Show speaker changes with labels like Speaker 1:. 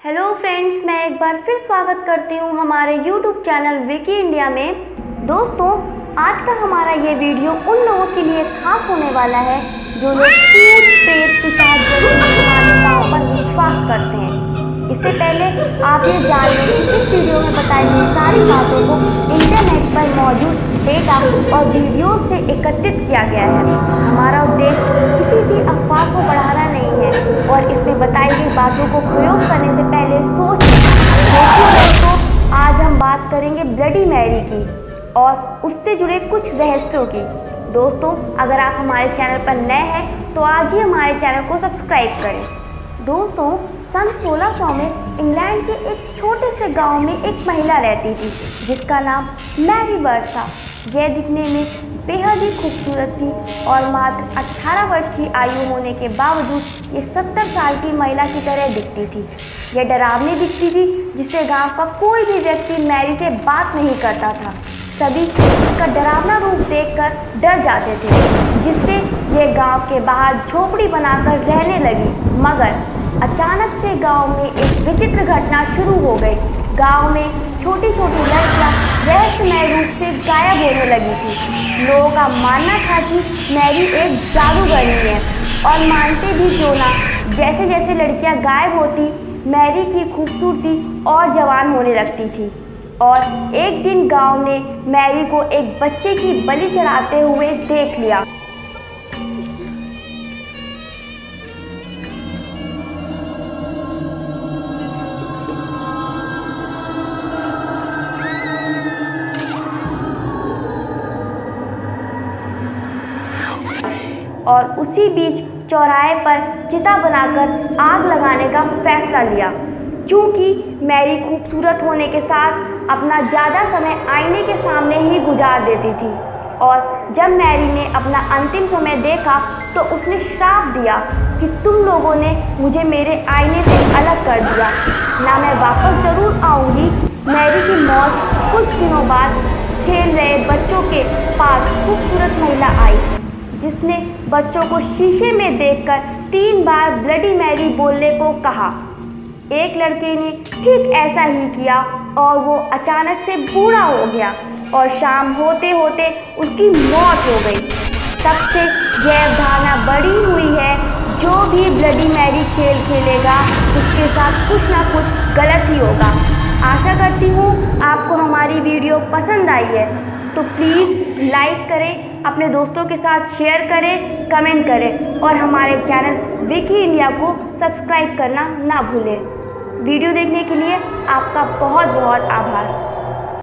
Speaker 1: Hello friends मैं एक बार फिर स्वागत करती हूँ हमारे यूट्यूब चैनल विकी इंडिया में। दोस्तों, आज का हमारा ये वीडियो उन लोगों के लिए खास होने वाला है जो लोग पर विश्वास करते हैं। इससे पहले आप ये जान लें कि इस वीडियो में बताई गई सारी बातों को इंटरनेट पर मौजूद डेटा और वीडियो से एकत्रित किया गया है। हमारा उद्देश्य किसी भी अफवाह को बढ़ाना नहीं और इसमें बताई गई बातों को प्रयोग करने से पहले सोच दोस्तों, आज हम बात करेंगे ब्लडी मैरी की और उससे जुड़े कुछ रहस्यों की। दोस्तों, अगर आप हमारे चैनल पर नए हैं तो आज ही हमारे चैनल को सब्सक्राइब करें। दोस्तों, सन 1600 में इंग्लैंड के एक छोटे से गाँव में एक महिला रहती थी, जिसका नाम मैरी बर्ड था। यह दिखने में बेहद ही खूबसूरत थी और मात्र 18 वर्ष की आयु होने के बावजूद ये 70 साल की महिला की तरह दिखती थी। यह डरावनी दिखती थी, जिससे गाँव का कोई भी व्यक्ति मैरी से बात नहीं करता था। सभी इसका डरावना रूप देखकर डर जाते थे, जिससे यह गाँव के बाहर झोपड़ी बनाकर रहने लगी। मगर अचानक से गाँव में एक विचित्र घटना शुरू हो गई। गाँव में छोटी छोटी लड़कियाँ रहस्यमय रूप से गायब होने लगी थी। लोगों का मानना था कि मैरी एक जादूगरनी है और मानते भी क्यों ना जैसे जैसे लड़कियाँ गायब होती, मैरी की खूबसूरती और जवान होने लगती थी। और एक दिन गाँव ने मैरी को एक बच्चे की बलि चढ़ाते हुए देख लिया। और उसी बीच चौराहे पर चिता बनाकर आग लगाने का फैसला लिया। क्योंकि मैरी खूबसूरत होने के साथ अपना ज़्यादा समय आईने के सामने ही गुजार देती थी और जब मैरी ने अपना अंतिम समय देखा तो उसने श्राप दिया कि तुम लोगों ने मुझे मेरे आईने से अलग कर दिया। ना मैं वापस ज़रूर आऊँगी। मैरी की मौत कुछ दिनों बाद खेल रहे बच्चों के पास खूबसूरत महिला आई। जिसने बच्चों को शीशे में देखकर तीन बार ब्लडी मैरी बोलने को कहा। एक लड़के ने ठीक ऐसा ही किया और वो अचानक से बूढ़ा हो गया और शाम होते होते उसकी मौत हो गई। तब से यह धारणा बढ़ी हुई है, जो भी ब्लडी मैरी खेल खेलेगा, उसके साथ कुछ ना कुछ गलत ही होगा। आशा करती हूँ आपको हमारी वीडियो पसंद आई है। तो प्लीज़ लाइक करें, अपने दोस्तों के साथ शेयर करें कमेंट करें और हमारे चैनल विकी इंडिया को सब्सक्राइब करना ना भूलें। वीडियो देखने के लिए आपका बहुत बहुत आभार।